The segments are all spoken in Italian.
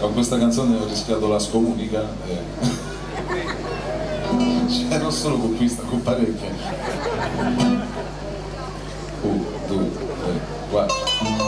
con questa canzone ho rischiato la scomunica eh. cioè non solo con questa, con parecchie 1, 2, 3, 4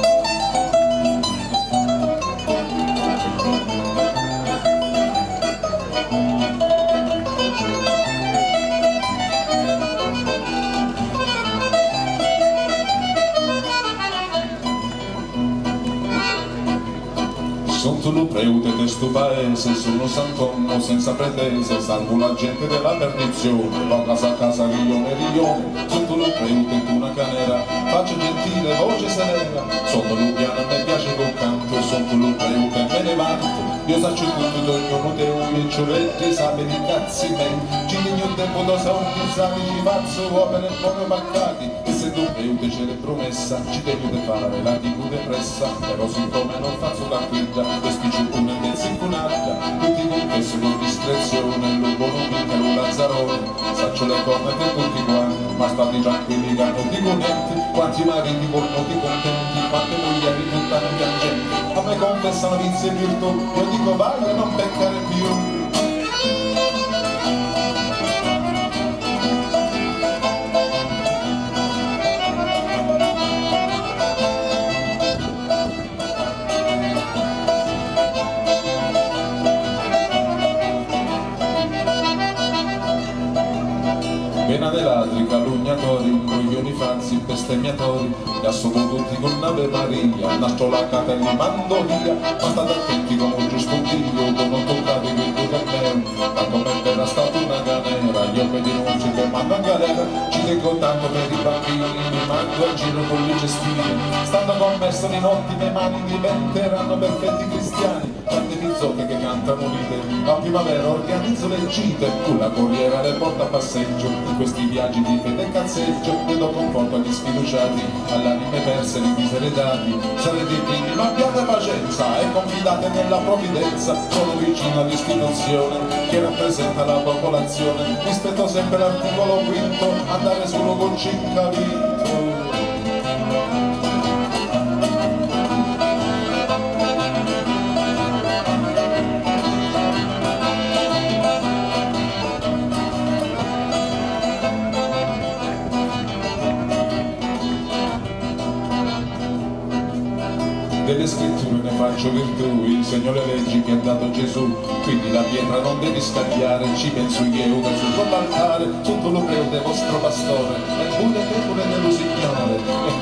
Sotto l'upreute questo paese sono Sant'Onno senza pretese Salvo la gente della perdizione Va casa a casa, rione rione Sotto l'upreute una canera faccio gentile, voce serena Sotto l'ubiana mi piace col canto Sotto l'upreute me ne vanto io saccio tutto il sacerdote d'ognuno te un cioletti sapere di cazzi me, Ci tegno tempo da sauni, sani, ci pazzo, opere e poche paccati preute c'è le promessa, ci devo di fare la dico depressa, però siccome non faccio la guida, spicci una mezza inculata tutti confesso con discrezione lo buono mica lo lazzarone saccio le corna per tutti quanti ma stati tranquilli che non dico niente quanti mariti portati contenti quante mogli puttane piangenti. A me confessano vizi e virtù io dico vai a non peccare più Pena dei ladri, calunniatori, coglioni falsi, bestemmiatori, li assomo tutti con nave Maria, nascio la capelli mando via, ma state attenti come un giusto figlio, con otto gradi quel due per me, da come era stata una galera, io mi denuncio che mando in galera, ci tengo tanto per i bambini, mi mando a giro con i gestini, stando commesso in ottime mani diventeranno perfetti cristiani, tante pizzocche che cantano lite, a primavera organizzo le gite, con la corriera le porta a passeggio, questi viaggi di fede e cazzeggio io do conforto agli sfiduciati. All'anime perse di diseredati sarete i primi ma abbiate pazienza e confidate nella provvidenza. Sono vicino all'istituzione che rappresenta la popolazione. Rispetto sempre l'articolo quinto andare solo col cincavito delle scritture ne faccio virtù, insegno le leggi che ha dato Gesù, quindi la pietra non devi scagliare, ci penso io che sul tuo altare, tutto lo creo del vostro pastore,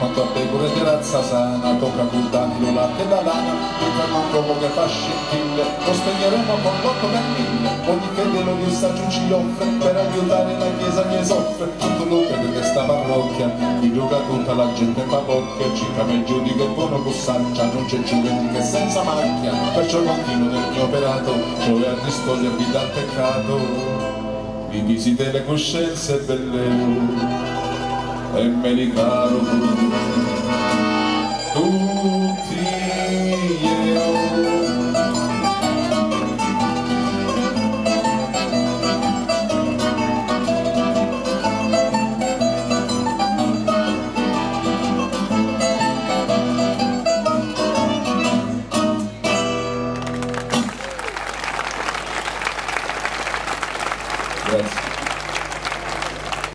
quanto a pecore di razza sana, tocca lo latte la lana, mentre un uomo che fa scintille, lo spegneremo con l'otto per mille, ogni fedele ogni saggio ci offre, per aiutare la chiesa che soffre, tutto lo crede questa parrocchia, qui gioca tutta la gente fa bocca, ci fa meglio di che buono cossaccia, non c'è gioventù che senza macchia, perciò continuo nel mio operato, cioè a disposi a vita al peccato, mi visite le coscienze belle e